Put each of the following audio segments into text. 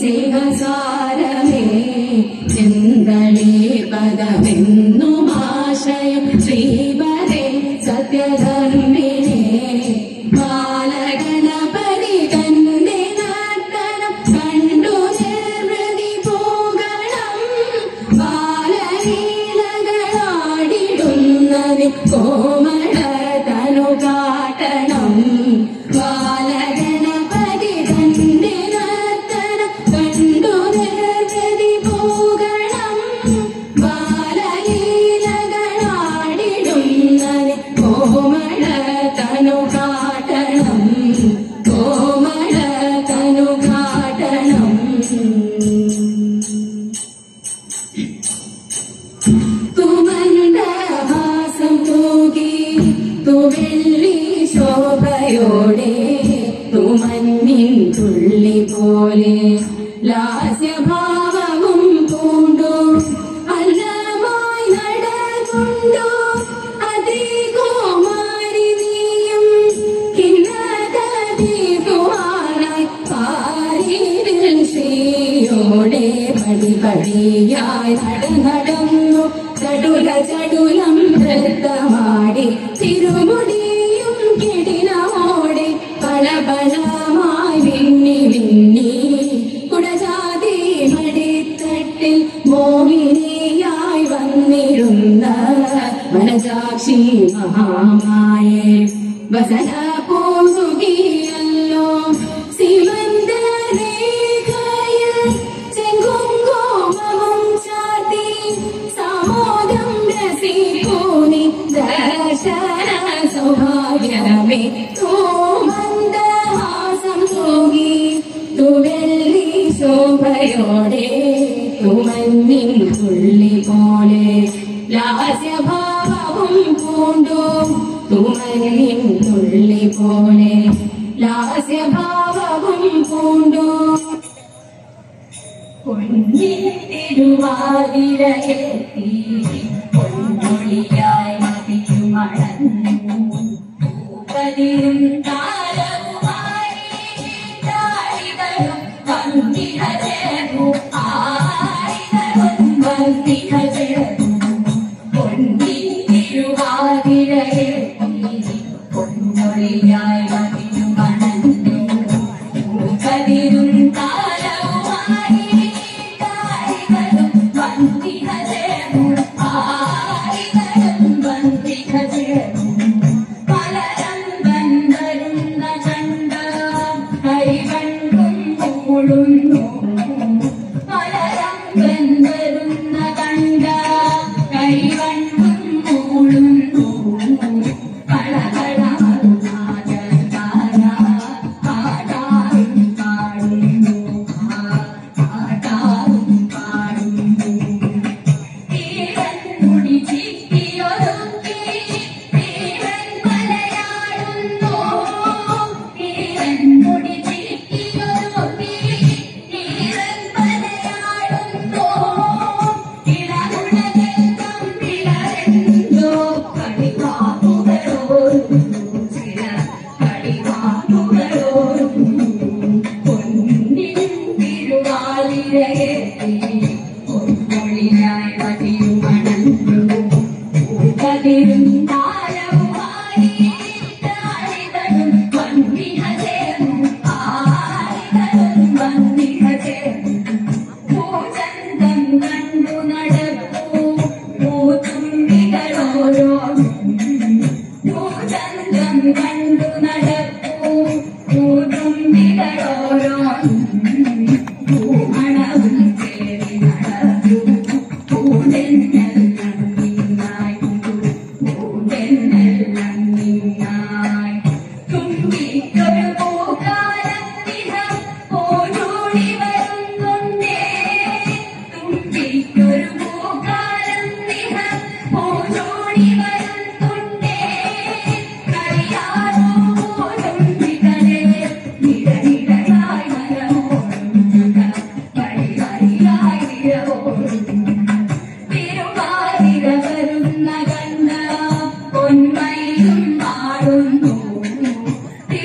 ശിവസാരമേ പദമെന്നു പദമെന്നുമാശയം ശ്രീപരേ ബാലലീലകളാടിടുന്നതി കോമള തനു കാട്ടണം ബാലഗണപതി തന്റെ നർത്തനം കണ്ടു തുമന്നിൻ തുള്ളി പോലെ ലാസ്യഭാവവും പൂണ്ടു അന്നമായി നടകൊണ്ടു നൃത്തമാടി തിരുമുടിയും കിടിനമോടെ പളപളമായി വന്നിരുന്ന മനസാക്ഷി മഹാമായെ. വസന പോസുകിയല്ലോ സിമന്ത രേഖയിൽ ചെങ്കുങ്കോമവും ചാർത്തി. സമോദം രസിക്കൂനി ദർശന സൗഭാഗ്യമേ തോമന്ദഹാസം തൂകി. തുവെള്ളി ശോഭയോടെ പോലെ ലാസ്യഭാവവും പൂണ്ടു തുമന്നിൻ തുള്ളി പോലെ. ലാസ്യഭാവം പൂണ്ടു കൊണ്ടിരുവാതിരയെത്തി പൊന്നൊളിയായി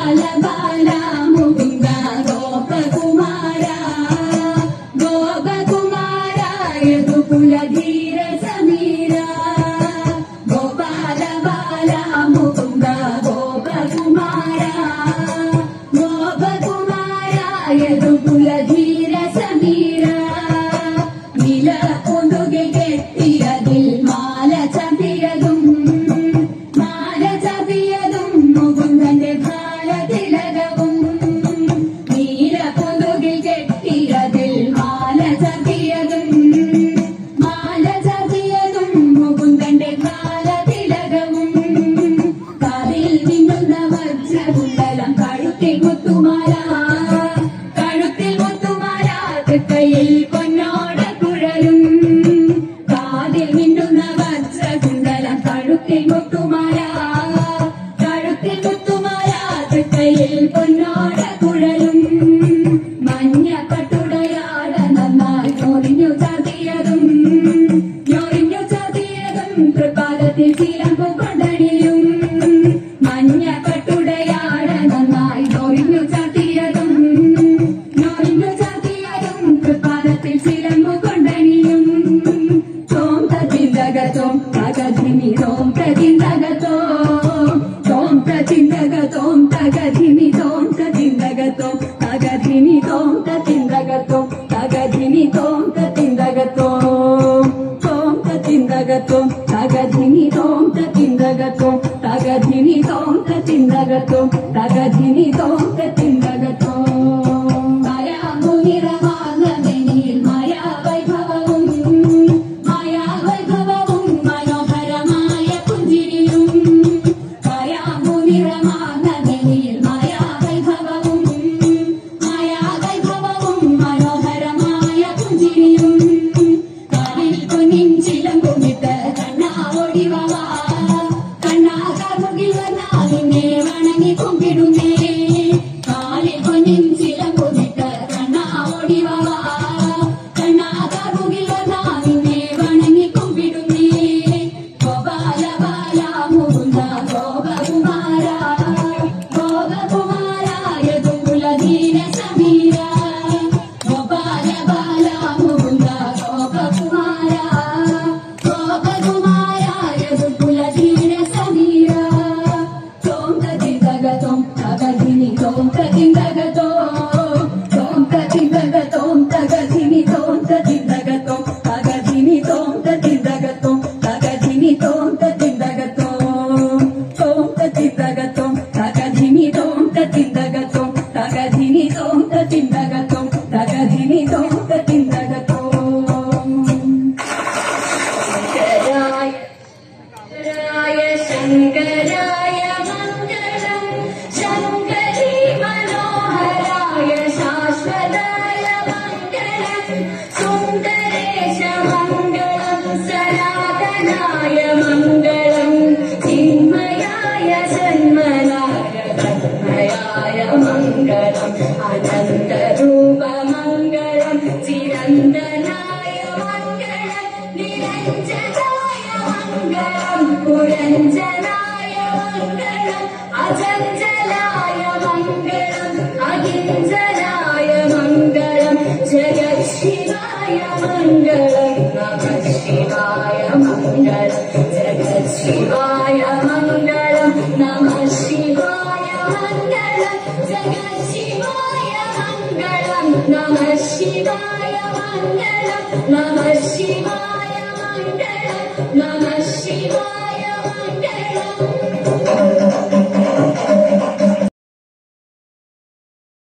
Alaba. தலையில் பொன்னாடு Sarah Tom ञ्जनाय मङ्गलम् अजञ्जलाय मङ्गलम् अजिजनाय मङ्गलम् जगत् मङ्गलम् नमः शिवाय मङ्गलम् जगत् मङ्गलम् नमः शिवाय मङ्गलं जगत् मङ्गलम् नमः शिवाय मङ्गलं नमः शिवाय मङ्गलं नमः शिवाय